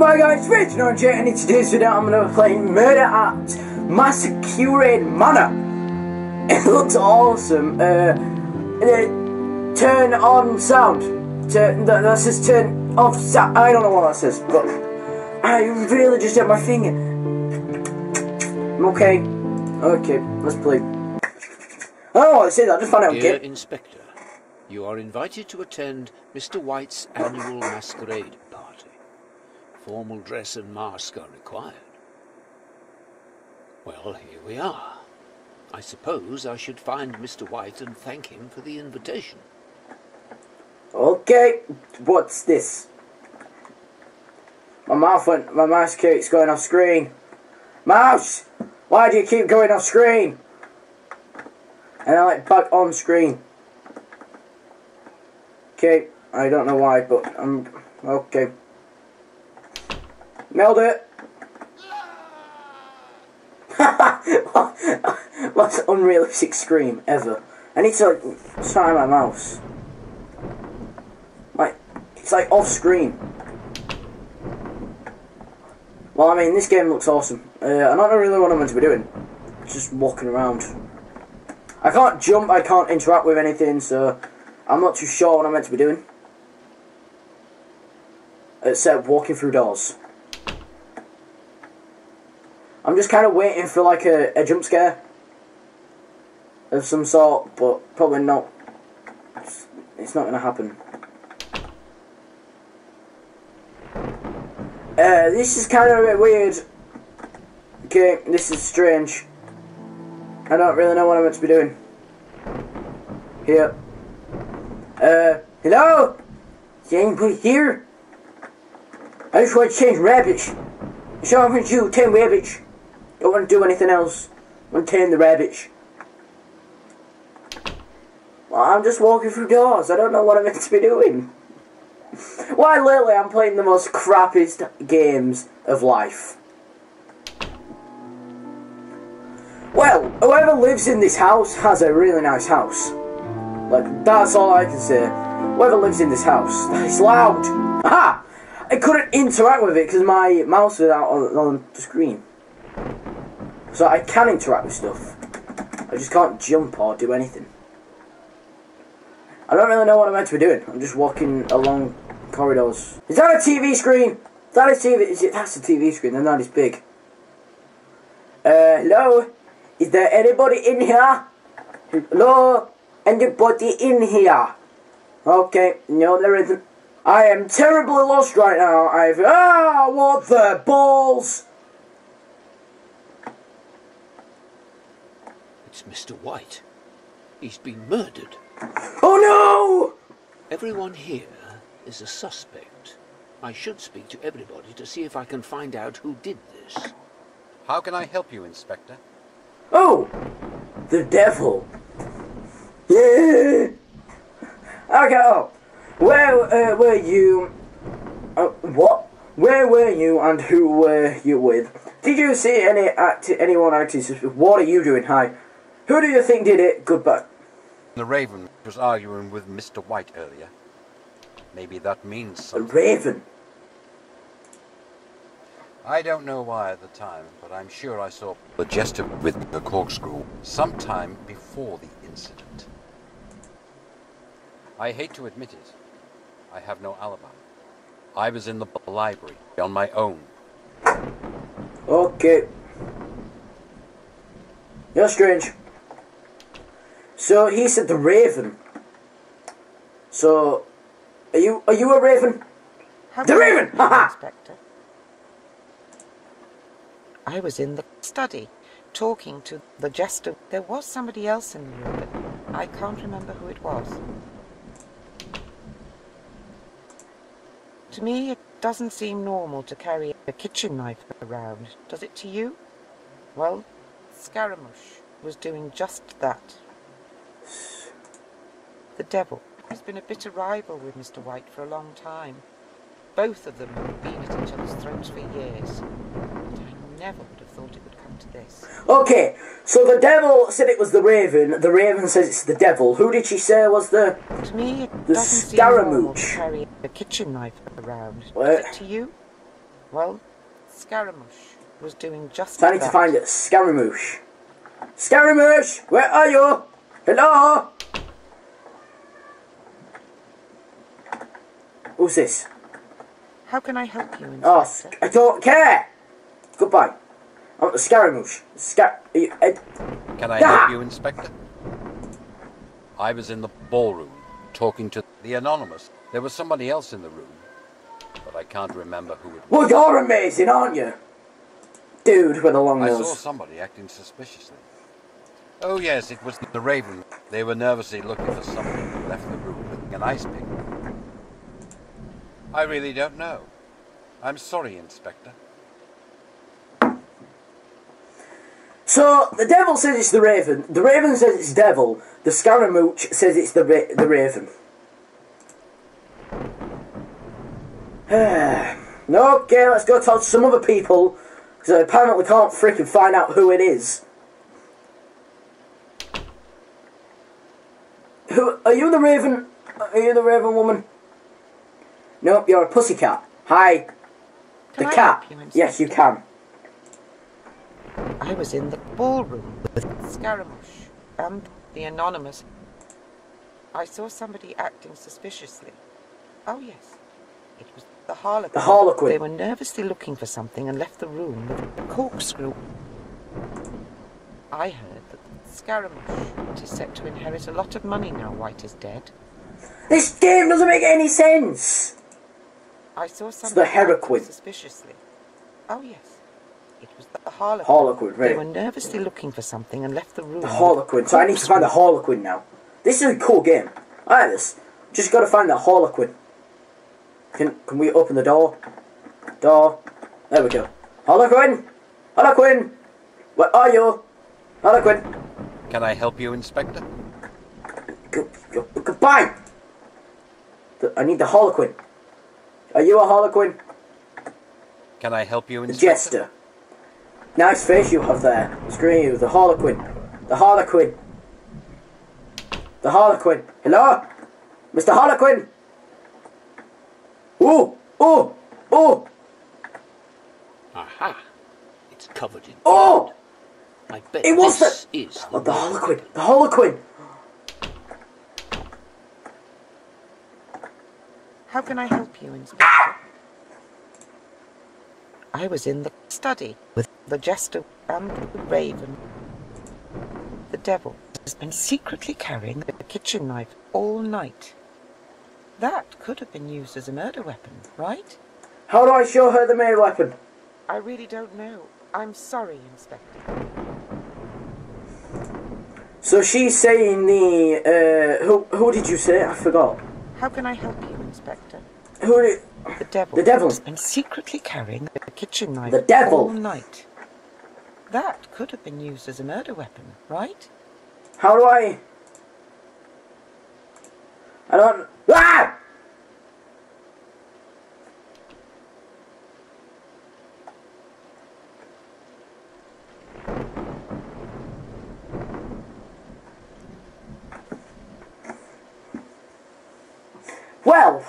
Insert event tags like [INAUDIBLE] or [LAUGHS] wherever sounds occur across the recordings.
Goodbye guys, it's Jet, and in today's video I'm to play Murder at Masquerade Manor. It looks awesome. Uh, turn on sound. Turn, that, that says turn off sound. I don't know what that says, but I really just hit my finger. Okay, okay, let's play. What it says, I just found out. Dear Inspector, you are invited to attend Mr. White's annual masquerade. Formal dress and mask are required. Well, here we are. I suppose I should find Mr. White and thank him for the invitation. Okay, what's this? My mouth went, my mouse keeps going off screen. Mouse! Why do you keep going off screen? And I like back on screen. Okay, I don't know why, but I'm okay. Nailed it. [LAUGHS] What's unrealistic scream ever? I need to like try my mouse. Like it's like off screen. Well, I mean, this game looks awesome. Uh, I don't know really what I'm meant to be doing. Just walking around. I can't jump, I can't interact with anything, so I'm not too sure what I'm meant to be doing. Except walking through doors. I'm just kind of waiting for like a, a jump scare of some sort, but probably not. It's, it's not going to happen. Uh, this is kind of a bit weird. Okay, this is strange. I don't really know what I'm meant to be doing. Here. Uh, hello? Is anybody here? I just want to change rabbits. So I'm going to do 10 rabbits. Don't want to do anything else. Tame the rabbits. Well, I'm just walking through doors. I don't know what I'm meant to be doing. [LAUGHS] Why, lately I'm playing the most crappiest games of life. Well, whoever lives in this house has a really nice house. Like, that's all I can say. Whoever lives in this house, [LAUGHS] it's loud. Aha! I couldn't interact with it because my mouse was out on, on the screen. So I can interact with stuff. I just can't jump or do anything. I don't really know what I'm meant to be doing. I'm just walking along corridors. Is that a TV screen? That is TV. Is it? That's a TV screen. Then that is big. Uh, hello? Is there anybody in here? Hello? Anybody in here? Okay, no there isn't. I am terribly lost right now. I've... Ah, what the balls? It's Mr. White. He's been murdered. Oh no! Everyone here is a suspect. I should speak to everybody to see if I can find out who did this. How can I help you, Inspector? Oh! The devil! Yeah! [LAUGHS] Okay, oh. Where uh, were you... Uh, what? Where were you and who were you with? Did you see any act anyone acting suspicious? What are you doing? Hi. Who do you think did it? Goodbye. The Raven was arguing with Mr. White earlier. Maybe that means A something. raven. I don't know why at the time, but I'm sure I saw the jester with the corkscrew sometime before the incident. I hate to admit it. I have no alibi. I was in the library on my own. Okay. You're strange. So he said the raven. So are you are you a raven? How The Raven! Inspector? I was in the study, talking to the jester. There was somebody else in the room, but I can't remember who it was. To me, it doesn't seem normal to carry a kitchen knife around, does it to you? Well, Scaramouche was doing just that. The devil has been a bitter rival with Mr. White for a long time. Both of them have been at each other's throats for years. But I never would have thought it would come to this. Okay, so the devil said it was the raven. The raven says it's the devil. Who did she say was the? To me, it The doesn't seem to carry a kitchen knife around. What? To you? Well, Scaramouche was doing just So I need that. to find it. Scaramouche. Scaramouche, where are you? Hello? Who's this? How can I help you, Inspector? Oh, I don't care. Goodbye. I want the Scaramouche. Scar. are you- Ed- Can I Ah! help you, Inspector? I was in the ballroom talking to the anonymous. There was somebody else in the room, but I can't remember who it was. Well, you're amazing, aren't you? Dude with a long nose. I saw somebody acting suspiciously. Oh yes, it was the Raven. They were nervously looking for somebody who left the room with an ice pick. I really don't know. I'm sorry, Inspector. So the devil says it's the raven. The raven says it's devil. The Scaramouche says it's the ra- the raven. [SIGHS] okay, let's go talk to some other people because I apparently can't freaking find out who it is. Who are you? The raven? Are you the raven woman? Nope, you're a pussycat. Hi, Can the I cat. you, Yes, you can. I was in the ballroom with Scaramouche and the anonymous. I saw somebody acting suspiciously. Oh yes, it was the Harlequin. The Harlequin. They were nervously looking for something and left the room with a corkscrew. I heard that Scaramouche is set to inherit a lot of money now White is dead. This game doesn't make any sense. I saw the somebody Harlequin. suspiciously. Oh yes, it was the Harlequin. Harlequin, They were nervously looking for something and left the room. The with a Harlequin. So I need to find the. Harlequin now. This is a cool game. I like this. Just gotta find the Harlequin. Can can we open the door? Door. There we go. Harlequin! Harlequin! Where are you? Harlequin! Can I help you, Inspector? Go, go, goodbye! I need the Harlequin. Are you a Harlequin? Can I help you, The Inspector? Jester. Nice face you have there. Screen you. The Harlequin. The Harlequin. The Harlequin. Hello? Mr. Harlequin? Oh! Oh! Oh! Aha! It's covered in Oh! blood. I bet It was this is oh, the Oh, the Harlequin. The Harlequin. How can I help you, Inspector? I was in the study with the jester and the raven. The devil has been secretly carrying the kitchen knife all night. That could have been used as a murder weapon, right? How do I show her the main weapon? I really don't know. I'm sorry, Inspector. So she's saying the uh, who who did you say? I forgot. How can I help you? Who did, The devil, The devil. has been secretly carrying the kitchen knife The devil. all night. That could have been used as a murder weapon, right? how do I? I don't. Ah! Well,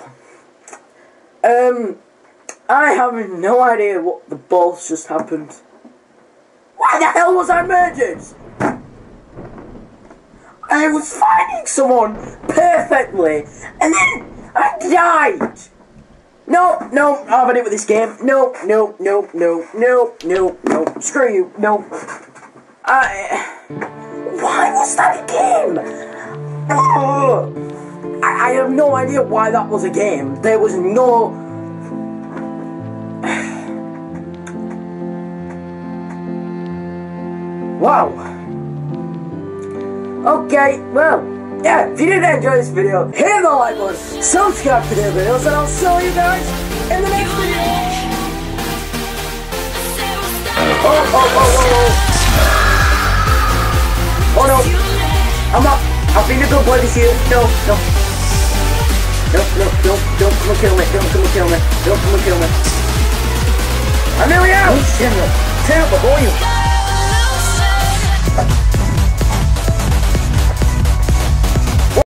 um, I have no idea what the balls just happened. Why the hell was I murdered? I was finding someone perfectly, and then I died. No, no, I'm having it with this game. No, no, no, no, no, no, no. Screw you. No. I. Why was that a game? Ugh. I, have no idea why that was a game. There was no. Wow. Okay, well, yeah, if you did enjoy this video, hit the like button, subscribe for the videos, and I'll see you guys in the next video. Oh, oh, oh, oh, oh. Oh no, I'm not, I've been a good boy this year. No, no. No, no, don't, don't come and kill me, don't come and kill me, don't come and kill me. I'm Turn up, turn up, boy.